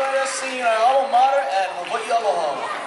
Express, see you in our alma mater, and Mabuti Aloha.